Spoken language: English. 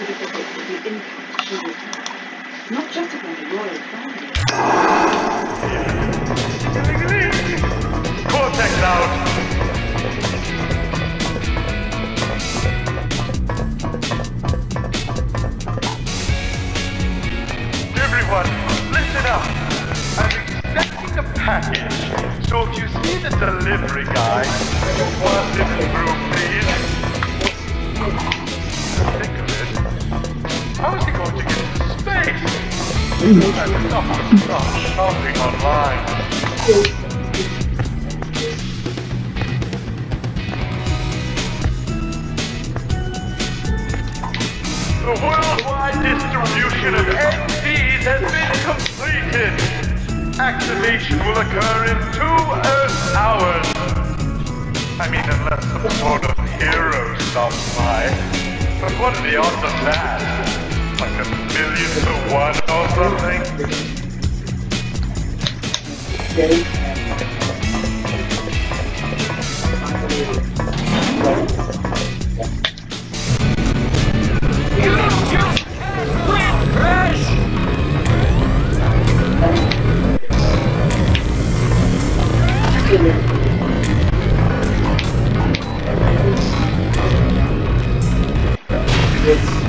will be not just upon the royal family. Cortex out! Everyone, listen up. I'm expecting a package. So if you see the delivery guy, pass him through, The worldwide distribution of NVs has been completed. Activation will occur in two Earth hours. I mean, unless some sort of hero stops by. But what are the odds of that? Like a million to one? Yes.